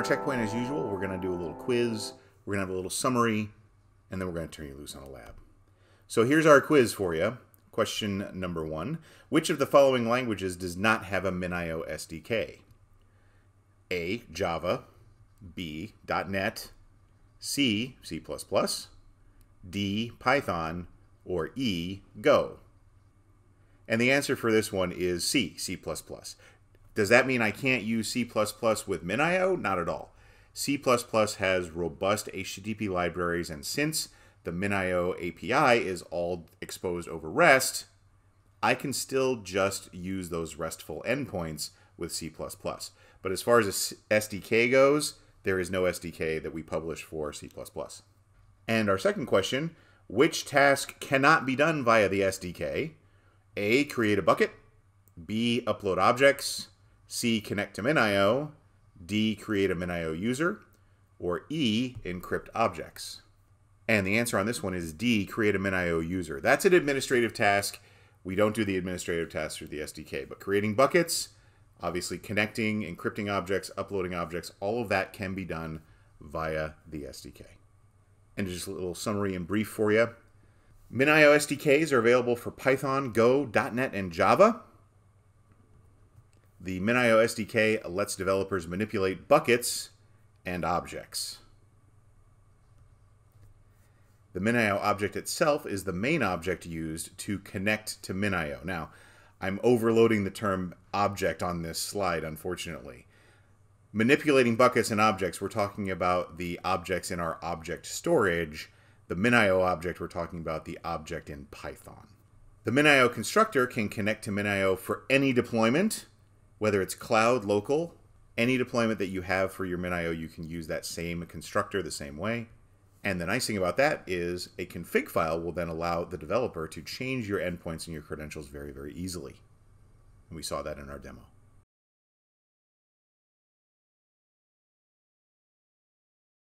our checkpoint as usual. We're going to do a little quiz. We're going to have a little summary, and then we're going to turn you loose on a lab. So here's our quiz for you. Question number one. Which of the following languages does not have a MinIO SDK? A. Java. B. .NET. C. C++. D. Python. Or E. Go. And the answer for this one is C. C++. Does that mean I can't use C++ with MinIO? Not at all. C++ has robust HTTP libraries, and since the MinIO API is all exposed over REST, I can still just use those RESTful endpoints with C++. But as far as SDK goes, there is no SDK that we publish for C++. And our second question, which task cannot be done via the SDK? A, create a bucket. B, upload objects. C, connect to MinIO. D, create a MinIO user. Or E, encrypt objects. And the answer on this one is D, create a MinIO user. That's an administrative task. We don't do the administrative tasks through the SDK, but creating buckets, obviously connecting, encrypting objects, uploading objects, all of that can be done via the SDK. And just a little summary and brief for you. MinIO SDKs are available for Python, Go, .NET, and Java. The MinIO SDK lets developers manipulate buckets and objects. The MinIO object itself is the main object used to connect to MinIO. Now, I'm overloading the term object on this slide, unfortunately. Manipulating buckets and objects, we're talking about the objects in our object storage. The MinIO object, we're talking about the object in Python. The MinIO constructor can connect to MinIO for any deployment, whether it's cloud, local, any deployment that you have for your MinIO, you can use that same constructor the same way. And the nice thing about that is a config file will then allow the developer to change your endpoints and your credentials very, very easily. And we saw that in our demo.